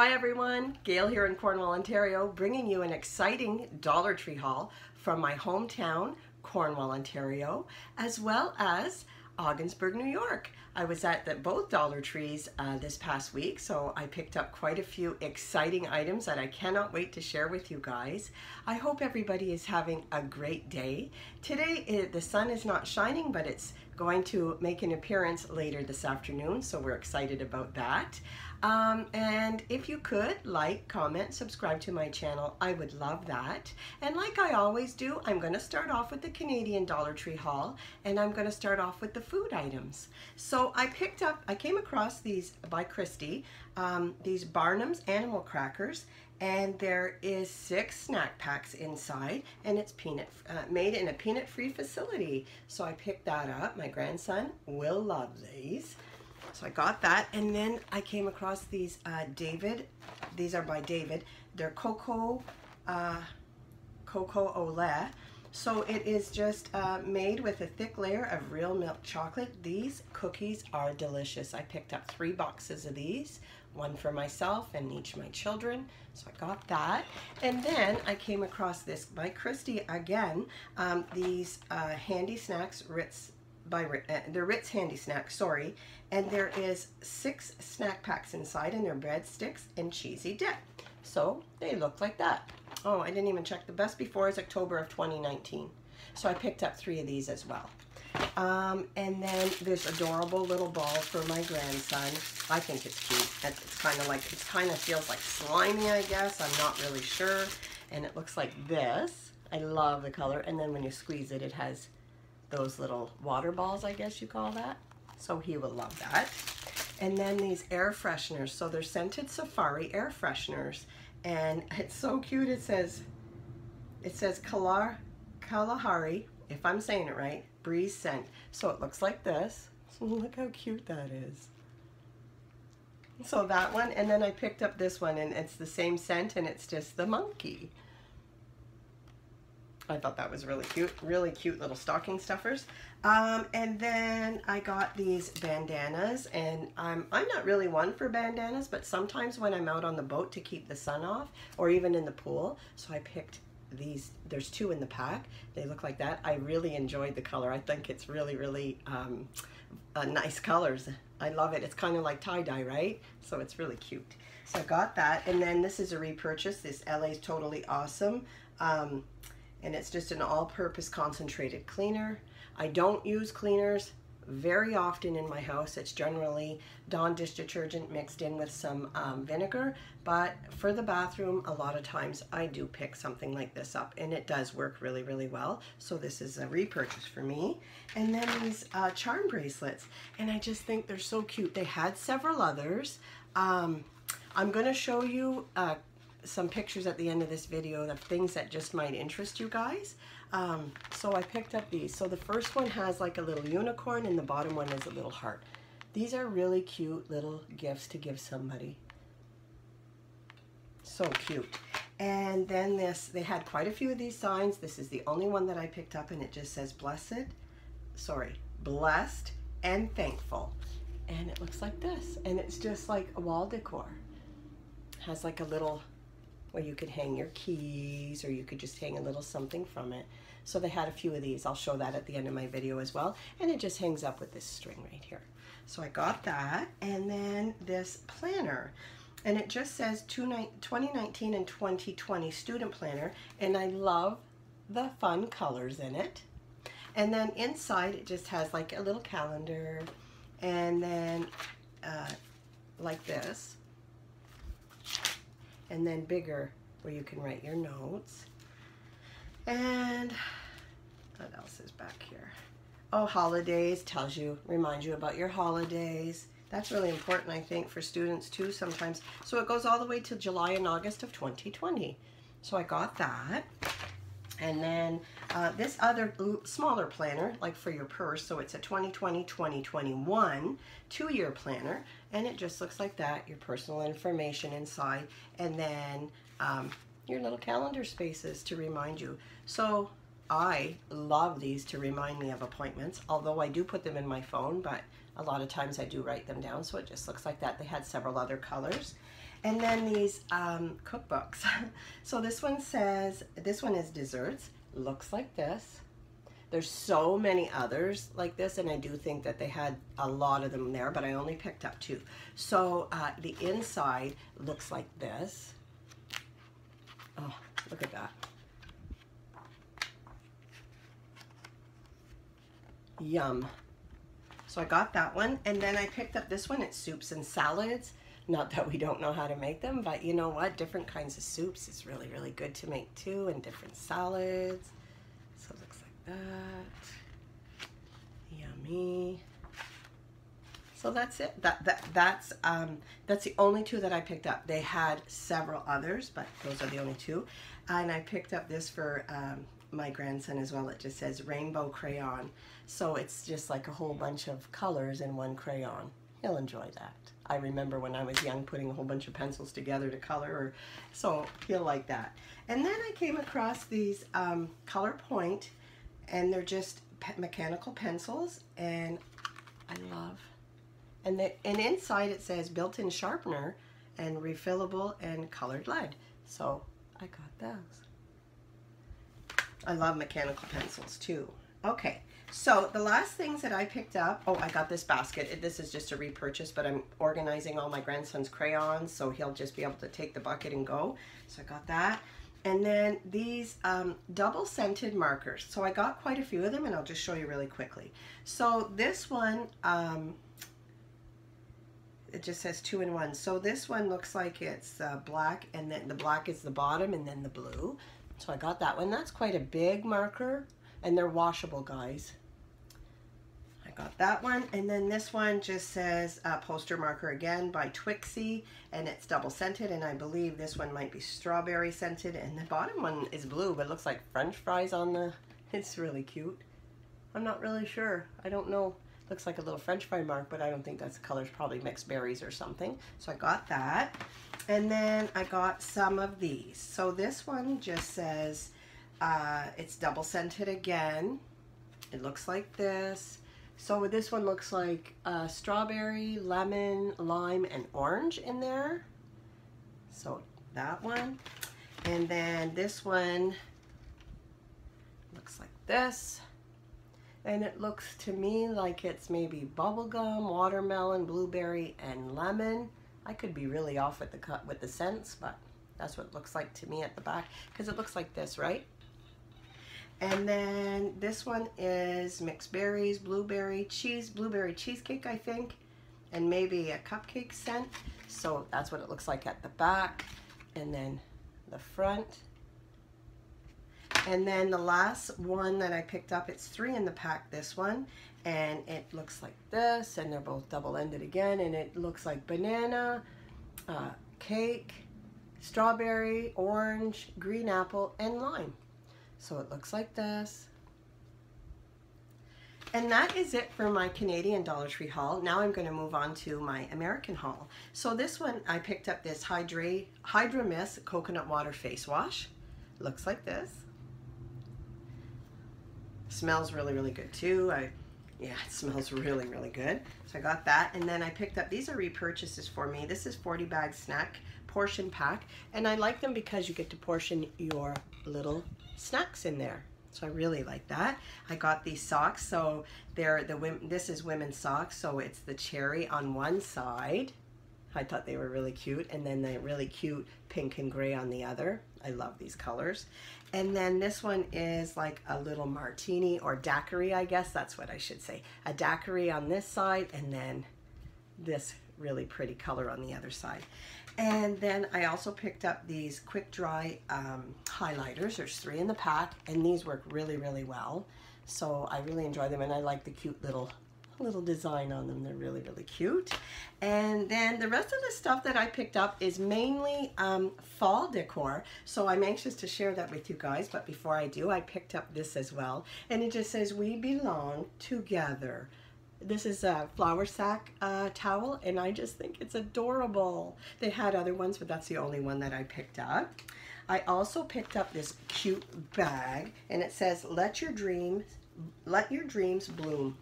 Hi everyone, Gail here in Cornwall, Ontario, bringing you an exciting Dollar Tree haul from my hometown, Cornwall, Ontario, as well as Ogdensburg, New York. I was at the, both Dollar Trees uh, this past week, so I picked up quite a few exciting items that I cannot wait to share with you guys. I hope everybody is having a great day. Today, it, the sun is not shining, but it's going to make an appearance later this afternoon, so we're excited about that. Um, and if you could, like, comment, subscribe to my channel, I would love that. And like I always do, I'm going to start off with the Canadian Dollar Tree haul, and I'm going to start off with the food items. So I picked up, I came across these by Christie, um, these Barnum's Animal Crackers, and there is six snack packs inside and it's peanut uh, made in a peanut free facility so I picked that up my grandson will love these so I got that, and then I came across these uh, David. These are by David. They're cocoa, uh, cocoa au lait. So it is just uh, made with a thick layer of real milk chocolate. These cookies are delicious. I picked up three boxes of these, one for myself and each my children. So I got that. And then I came across this by Christie again, um, these uh, Handi-Snacks Ritz by uh, the Ritz Handi-Snack, sorry. And there is six snack packs inside and they're breadsticks and cheesy dip. So they look like that. Oh, I didn't even check. The best before is October of 2019. So I picked up three of these as well. Um, and then this adorable little ball for my grandson. I think it's cute. It's kind of like, it kind of feels like slimy, I guess. I'm not really sure. And it looks like this. I love the color. And then when you squeeze it, it has those little water balls, I guess you call that. So he will love that. And then these air fresheners. So they're scented safari air fresheners. And it's so cute. It says, it says Kalar, Kalahari, if I'm saying it right, breeze scent. So it looks like this. Look how cute that is. So that one, and then I picked up this one and it's the same scent and it's just the monkey. I thought that was really cute. Really cute little stocking stuffers. Um, and then I got these bandanas and I'm, I'm not really one for bandanas, but sometimes when I'm out on the boat to keep the sun off or even in the pool, so I picked these, there's two in the pack. They look like that. I really enjoyed the color. I think it's really, really um, uh, nice colors. I love it. It's kind of like tie-dye, right? So it's really cute. So I got that. And then this is a repurchase. This LA is Totally Awesome. Um, and it's just an all-purpose concentrated cleaner. I don't use cleaners very often in my house. It's generally Dawn dish detergent mixed in with some um, vinegar, but for the bathroom, a lot of times I do pick something like this up and it does work really, really well. So this is a repurchase for me. And then these uh, charm bracelets, and I just think they're so cute. They had several others. Um, I'm gonna show you uh, some pictures at the end of this video of things that just might interest you guys. Um, so I picked up these. So the first one has like a little unicorn and the bottom one is a little heart. These are really cute little gifts to give somebody. So cute. And then this, they had quite a few of these signs. This is the only one that I picked up and it just says blessed, sorry, blessed and thankful. And it looks like this. And it's just like a wall decor. Has like a little where you could hang your keys or you could just hang a little something from it. So they had a few of these. I'll show that at the end of my video as well. And it just hangs up with this string right here. So I got that. And then this planner. And it just says 2019 and 2020 student planner. And I love the fun colors in it. And then inside it just has like a little calendar. And then uh, like this and then bigger where you can write your notes. And what else is back here? Oh, holidays tells you, reminds you about your holidays. That's really important, I think, for students too sometimes. So it goes all the way to July and August of 2020. So I got that. And then uh, this other smaller planner, like for your purse, so it's a 2020-2021 two-year planner, and it just looks like that, your personal information inside, and then um, your little calendar spaces to remind you. So I love these to remind me of appointments, although I do put them in my phone, but a lot of times I do write them down, so it just looks like that. They had several other colors. And then these um, cookbooks. so this one says, this one is desserts. Looks like this. There's so many others like this, and I do think that they had a lot of them there, but I only picked up two. So uh, the inside looks like this. Oh, look at that. Yum. So I got that one, and then I picked up this one. It's soups and salads. Not that we don't know how to make them, but you know what? Different kinds of soups is really, really good to make too, and different salads. So it looks like that. Yummy. So that's it. That that that's um that's the only two that I picked up. They had several others, but those are the only two. And I picked up this for um, my grandson as well. It just says rainbow crayon. So it's just like a whole bunch of colors in one crayon. He'll enjoy that. I remember when I was young putting a whole bunch of pencils together to color, or, so he'll like that. And then I came across these um, Color Point, and they're just pe mechanical pencils, and I love. And, the, and inside it says built-in sharpener and refillable and colored lead. So I got those. I love mechanical pencils too. Okay, so the last things that I picked up, oh, I got this basket. This is just a repurchase, but I'm organizing all my grandson's crayons, so he'll just be able to take the bucket and go. So I got that. And then these um, double scented markers. So I got quite a few of them, and I'll just show you really quickly. So this one, um, it just says two in one. So this one looks like it's uh, black, and then the black is the bottom, and then the blue. So I got that one. That's quite a big marker and they're washable guys. I got that one and then this one just says uh, poster marker again by Twixie and it's double scented and I believe this one might be strawberry scented and the bottom one is blue but it looks like french fries on the it's really cute. I'm not really sure. I don't know. Looks like a little french fry mark but I don't think that's the color it's probably mixed berries or something. So I got that and then I got some of these. So this one just says, uh, it's double scented again. It looks like this. So this one looks like uh, strawberry, lemon, lime, and orange in there. So that one. And then this one looks like this. And it looks to me like it's maybe bubblegum, watermelon, blueberry, and lemon. I could be really off with the cut with the scents, but that's what it looks like to me at the back because it looks like this, right? And then this one is mixed berries, blueberry cheese, blueberry cheesecake, I think, and maybe a cupcake scent. So that's what it looks like at the back. And then the front. And then the last one that I picked up, it's three in the pack, this one and it looks like this and they're both double-ended again and it looks like banana uh, cake strawberry orange green apple and lime so it looks like this and that is it for my Canadian Dollar Tree haul. Now I'm going to move on to my American haul. So this one, I picked up this Hydra, Hydra Mist Coconut Water Face Wash. Looks like this. Smells really, really good too. I yeah, it smells really, really good. So I got that. And then I picked up, these are repurchases for me. This is 40 bag snack portion pack. And I like them because you get to portion your little snacks in there. So I really like that. I got these socks. So they're the this is women's socks. So it's the cherry on one side. I thought they were really cute. And then the really cute pink and gray on the other. I love these colors. And then this one is like a little martini or daiquiri, I guess that's what I should say. A daiquiri on this side and then this really pretty color on the other side. And then I also picked up these quick dry um, highlighters. There's three in the pack and these work really, really well. So I really enjoy them and I like the cute little little design on them. They're really, really cute. And then the rest of the stuff that I picked up is mainly um, fall decor. So I'm anxious to share that with you guys. But before I do, I picked up this as well. And it just says, we belong together. This is a flower sack uh, towel, and I just think it's adorable. They had other ones, but that's the only one that I picked up. I also picked up this cute bag, and it says, let your dreams, let your dreams bloom.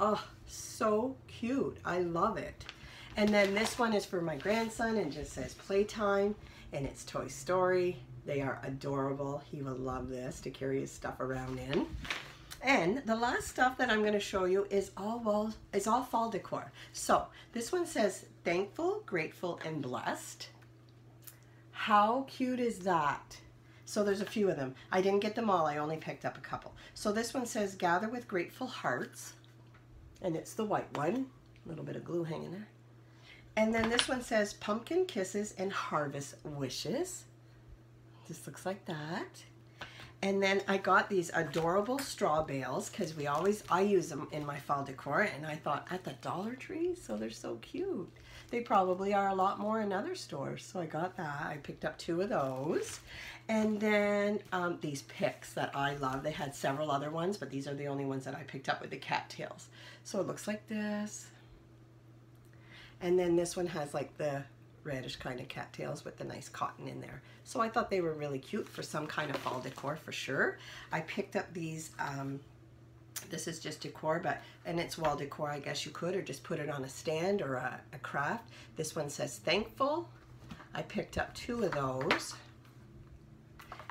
Oh, so cute. I love it. And then this one is for my grandson and just says playtime and it's Toy Story. They are adorable. He will love this to carry his stuff around in. And the last stuff that I'm going to show you is all well is all fall decor. So this one says thankful, grateful, and blessed. How cute is that? So there's a few of them. I didn't get them all. I only picked up a couple. So this one says gather with grateful hearts. And it's the white one. A little bit of glue hanging there. And then this one says pumpkin kisses and harvest wishes. This looks like that. And then I got these adorable straw bales because we always, I use them in my fall decor and I thought at the Dollar Tree, so they're so cute. They probably are a lot more in other stores. So I got that. I picked up two of those. And then um, these picks that I love. They had several other ones, but these are the only ones that I picked up with the cattails. So it looks like this. And then this one has like the reddish kind of cattails with the nice cotton in there. So I thought they were really cute for some kind of fall decor for sure. I picked up these, um, this is just decor, but, and it's wall decor, I guess you could, or just put it on a stand or a, a craft. This one says thankful. I picked up two of those.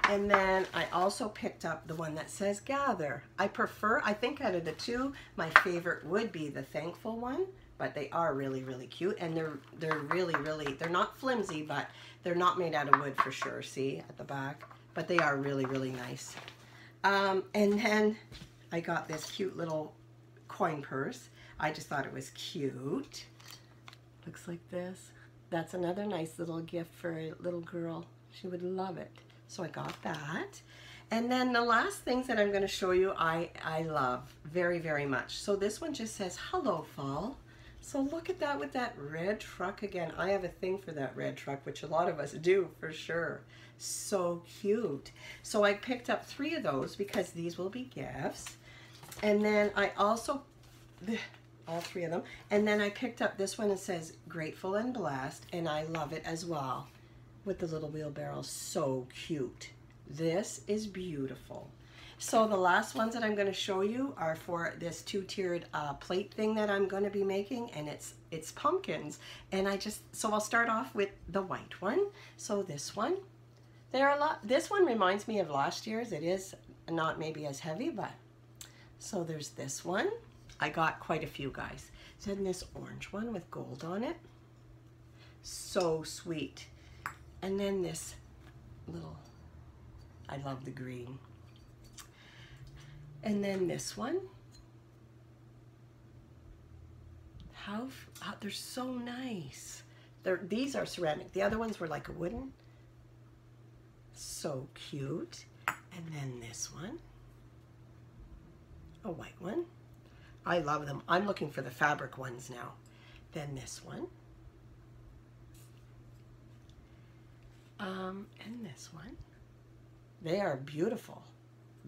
And then I also picked up the one that says gather. I prefer, I think out of the two, my favorite would be the thankful one but they are really, really cute. And they're, they're really, really, they're not flimsy, but they're not made out of wood for sure, see, at the back. But they are really, really nice. Um, and then I got this cute little coin purse. I just thought it was cute. Looks like this. That's another nice little gift for a little girl. She would love it. So I got that. And then the last things that I'm going to show you, I, I love very, very much. So this one just says, hello, fall. So look at that with that red truck again. I have a thing for that red truck, which a lot of us do for sure. So cute. So I picked up three of those because these will be gifts. And then I also, all three of them. And then I picked up this one that says grateful and blessed. And I love it as well with the little wheelbarrow. So cute. This is beautiful. So the last ones that I'm going to show you are for this two-tiered uh, plate thing that I'm going to be making and it's it's pumpkins. And I just so I'll start off with the white one. So this one there are a lot this one reminds me of last year's. It is not maybe as heavy but so there's this one. I got quite a few guys. Then this orange one with gold on it. So sweet. And then this little I love the green and then this one. How, how they're so nice. They're, these are ceramic. The other ones were like a wooden. So cute. And then this one. A white one. I love them. I'm looking for the fabric ones now. Then this one. Um, and this one. They are beautiful.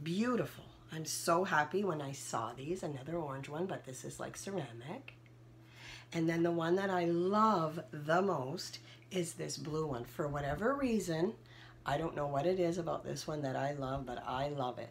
Beautiful. I'm so happy when I saw these, another orange one, but this is like ceramic. And then the one that I love the most is this blue one. For whatever reason, I don't know what it is about this one that I love, but I love it.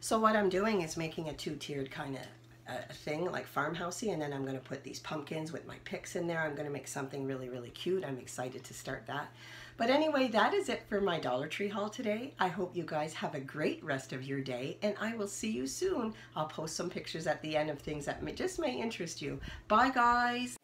So what I'm doing is making a two-tiered kind of uh, thing, like farmhousey, and then I'm going to put these pumpkins with my picks in there. I'm going to make something really, really cute. I'm excited to start that. But anyway, that is it for my Dollar Tree haul today. I hope you guys have a great rest of your day, and I will see you soon. I'll post some pictures at the end of things that may, just may interest you. Bye, guys.